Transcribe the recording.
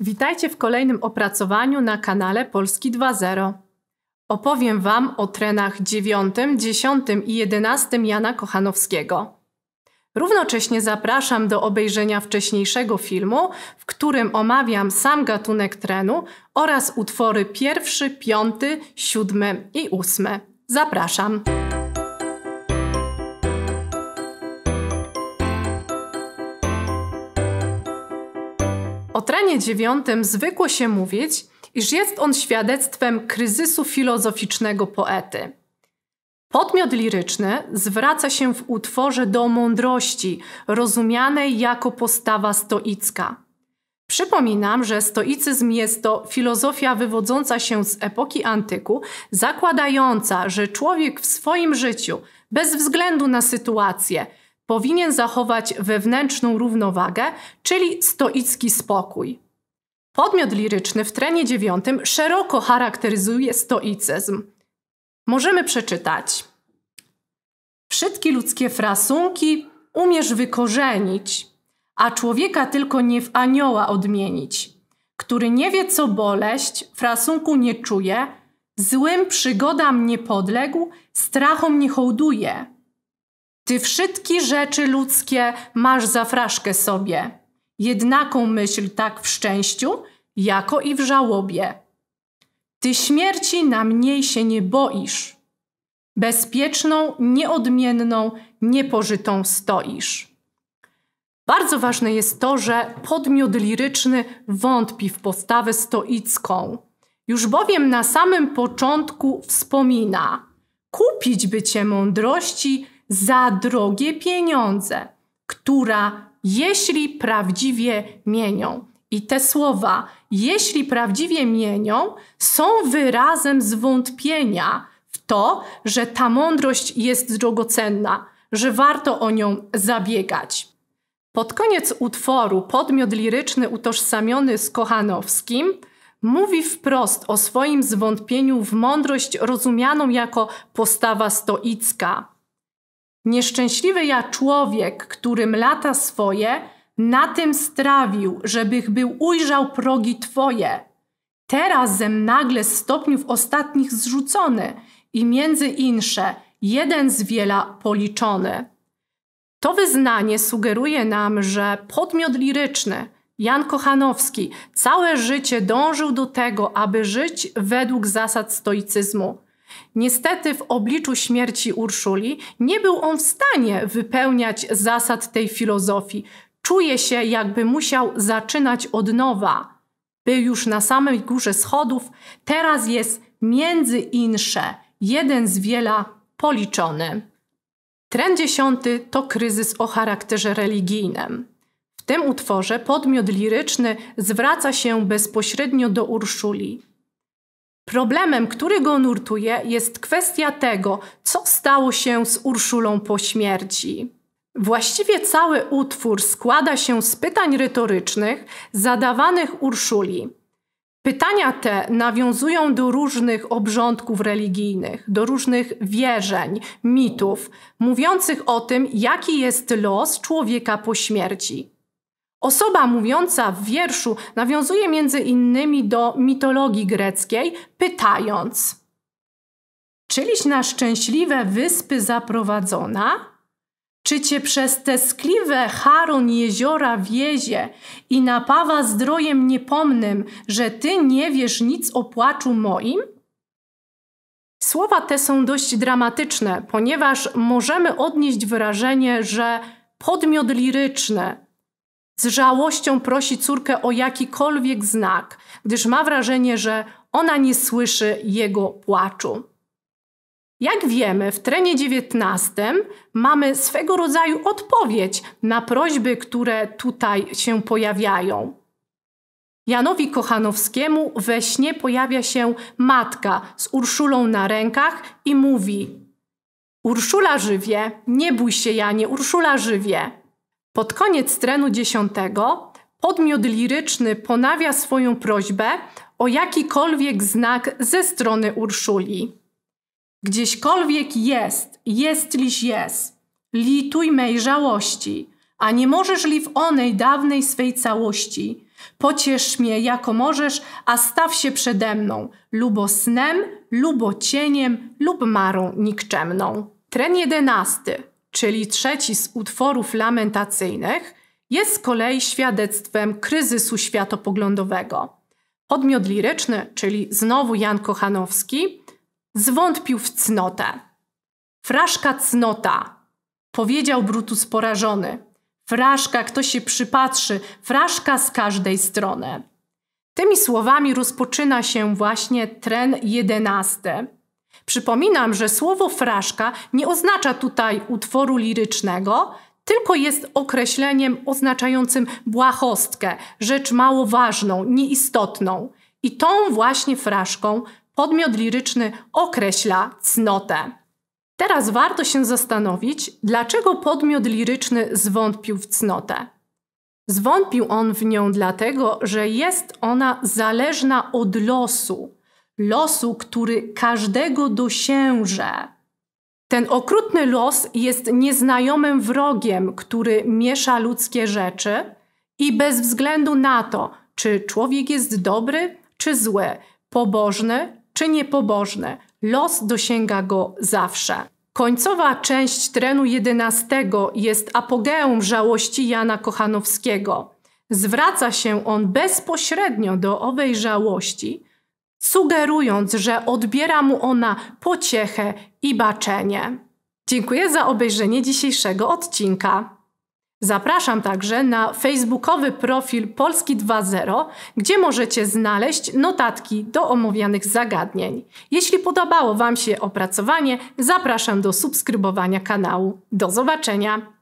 Witajcie w kolejnym opracowaniu na kanale Polski 2.0. Opowiem Wam o trenach 9, 10 i 11 Jana Kochanowskiego. Równocześnie zapraszam do obejrzenia wcześniejszego filmu, w którym omawiam sam gatunek trenu oraz utwory pierwszy, piąty, siódmy i ósmy. Zapraszam! O trenie dziewiątym zwykło się mówić, iż jest on świadectwem kryzysu filozoficznego poety. Podmiot liryczny zwraca się w utworze do mądrości, rozumianej jako postawa stoicka. Przypominam, że stoicyzm jest to filozofia wywodząca się z epoki antyku, zakładająca, że człowiek w swoim życiu, bez względu na sytuację, powinien zachować wewnętrzną równowagę, czyli stoicki spokój. Podmiot liryczny w trenie dziewiątym szeroko charakteryzuje stoicyzm. Możemy przeczytać. Wszystkie ludzkie frasunki umiesz wykorzenić, a człowieka tylko nie w anioła odmienić, który nie wie co boleść, frasunku nie czuje, złym przygodam nie podległ, strachom nie hołduje ty wszystkie rzeczy ludzkie masz za fraszkę sobie, jednaką myśl tak w szczęściu, jako i w żałobie. Ty śmierci na mniej się nie boisz, bezpieczną, nieodmienną, niepożytą stoisz. Bardzo ważne jest to, że podmiot liryczny wątpi w postawę stoicką. Już bowiem na samym początku wspomina: kupić by cię mądrości, za drogie pieniądze, która jeśli prawdziwie mienią. I te słowa, jeśli prawdziwie mienią, są wyrazem zwątpienia w to, że ta mądrość jest drogocenna, że warto o nią zabiegać. Pod koniec utworu podmiot liryczny utożsamiony z Kochanowskim mówi wprost o swoim zwątpieniu w mądrość rozumianą jako postawa stoicka. Nieszczęśliwy ja człowiek, którym lata swoje na tym strawił, żebych był ujrzał progi Twoje. Teraz zem nagle stopniów ostatnich zrzucony i między insze jeden z wiela policzony. To wyznanie sugeruje nam, że podmiot liryczny, Jan Kochanowski, całe życie dążył do tego, aby żyć według zasad stoicyzmu – Niestety w obliczu śmierci Urszuli nie był on w stanie wypełniać zasad tej filozofii. Czuje się, jakby musiał zaczynać od nowa. Był już na samej górze schodów, teraz jest między insze, jeden z wiela policzony. Trend dziesiąty to kryzys o charakterze religijnym. W tym utworze podmiot liryczny zwraca się bezpośrednio do Urszuli. Problemem, który go nurtuje, jest kwestia tego, co stało się z Urszulą po śmierci. Właściwie cały utwór składa się z pytań retorycznych zadawanych Urszuli. Pytania te nawiązują do różnych obrządków religijnych, do różnych wierzeń, mitów, mówiących o tym, jaki jest los człowieka po śmierci. Osoba mówiąca w wierszu nawiązuje między innymi do mitologii greckiej, pytając: Czyliś na szczęśliwe wyspy zaprowadzona? Czy cię przez te skliwe Charon jeziora wiezie i napawa zdrojem niepomnym, że ty nie wiesz nic o płaczu moim? Słowa te są dość dramatyczne, ponieważ możemy odnieść wrażenie, że podmiot liryczny, z żałością prosi córkę o jakikolwiek znak, gdyż ma wrażenie, że ona nie słyszy jego płaczu. Jak wiemy, w trenie XIX mamy swego rodzaju odpowiedź na prośby, które tutaj się pojawiają. Janowi Kochanowskiemu we śnie pojawia się matka z Urszulą na rękach i mówi: Urszula żywie, nie bój się, Janie, Urszula żywie. Pod koniec trenu dziesiątego podmiot liryczny ponawia swoją prośbę o jakikolwiek znak ze strony Urszuli. Gdzieśkolwiek jest, jest liś jest, lituj mej żałości, a nie możesz li w onej dawnej swej całości, Pociesz mnie jako możesz, a staw się przede mną, lubo snem, lubo cieniem, lub marą nikczemną. Tren jedenasty, czyli trzeci z utworów lamentacyjnych, jest z kolei świadectwem kryzysu światopoglądowego. Podmiot liryczny, czyli znowu Jan Kochanowski, zwątpił w cnotę. Fraszka cnota, powiedział Brutus porażony. Fraszka, kto się przypatrzy, fraszka z każdej strony. Tymi słowami rozpoczyna się właśnie tren jedenasty. Przypominam, że słowo fraszka nie oznacza tutaj utworu lirycznego, tylko jest określeniem oznaczającym błahostkę, rzecz mało ważną, nieistotną. I tą właśnie fraszką podmiot liryczny określa cnotę. Teraz warto się zastanowić, dlaczego podmiot liryczny zwątpił w cnotę. Zwątpił on w nią dlatego, że jest ona zależna od losu, losu, który każdego dosięże. Ten okrutny los jest nieznajomym wrogiem, który miesza ludzkie rzeczy i bez względu na to, czy człowiek jest dobry czy zły, pobożny czy niepobożny, los dosięga go zawsze. Końcowa część trenu jedenastego jest apogeum żałości Jana Kochanowskiego. Zwraca się on bezpośrednio do owej żałości, sugerując, że odbiera mu ona pociechę i baczenie. Dziękuję za obejrzenie dzisiejszego odcinka. Zapraszam także na facebookowy profil Polski 2.0, gdzie możecie znaleźć notatki do omawianych zagadnień. Jeśli podobało Wam się opracowanie, zapraszam do subskrybowania kanału. Do zobaczenia!